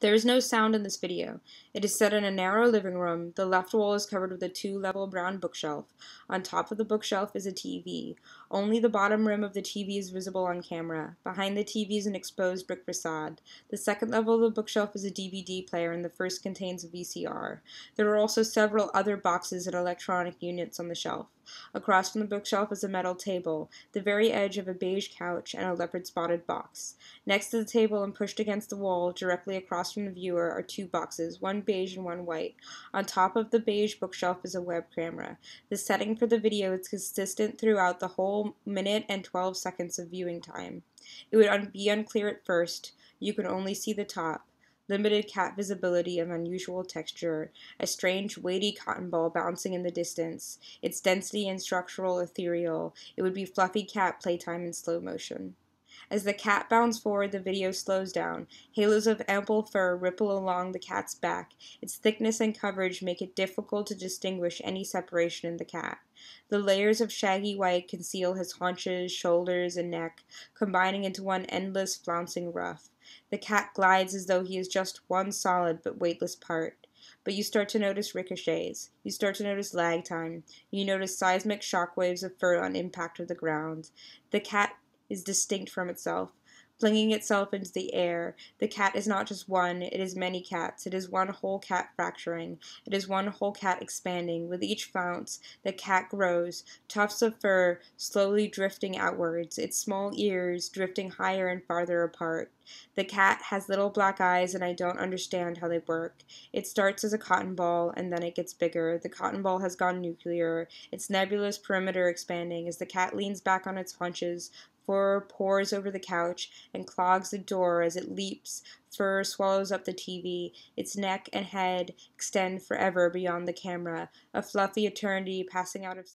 There is no sound in this video. It is set in a narrow living room. The left wall is covered with a two-level brown bookshelf. On top of the bookshelf is a TV. Only the bottom rim of the TV is visible on camera. Behind the TV is an exposed brick facade. The second level of the bookshelf is a DVD player and the first contains a VCR. There are also several other boxes and electronic units on the shelf. Across from the bookshelf is a metal table, the very edge of a beige couch, and a leopard spotted box. Next to the table and pushed against the wall, directly across from the viewer, are two boxes, one beige and one white. On top of the beige bookshelf is a web camera. The setting for the video is consistent throughout the whole minute and 12 seconds of viewing time. It would be unclear at first. You can only see the top limited cat visibility of unusual texture, a strange weighty cotton ball bouncing in the distance, its density and structural ethereal, it would be fluffy cat playtime in slow motion. As the cat bounds forward, the video slows down. Halos of ample fur ripple along the cat's back. Its thickness and coverage make it difficult to distinguish any separation in the cat. The layers of shaggy white conceal his haunches, shoulders, and neck, combining into one endless flouncing ruff. The cat glides as though he is just one solid but weightless part. But you start to notice ricochets. You start to notice lag time. You notice seismic shock waves of fur on impact with the ground. The cat is distinct from itself flinging itself into the air. The cat is not just one, it is many cats. It is one whole cat fracturing. It is one whole cat expanding. With each flounce, the cat grows, tufts of fur slowly drifting outwards, its small ears drifting higher and farther apart. The cat has little black eyes, and I don't understand how they work. It starts as a cotton ball, and then it gets bigger. The cotton ball has gone nuclear, its nebulous perimeter expanding as the cat leans back on its haunches, Fur pours over the couch and clogs the door as it leaps. Fur swallows up the TV. Its neck and head extend forever beyond the camera, a fluffy eternity passing out of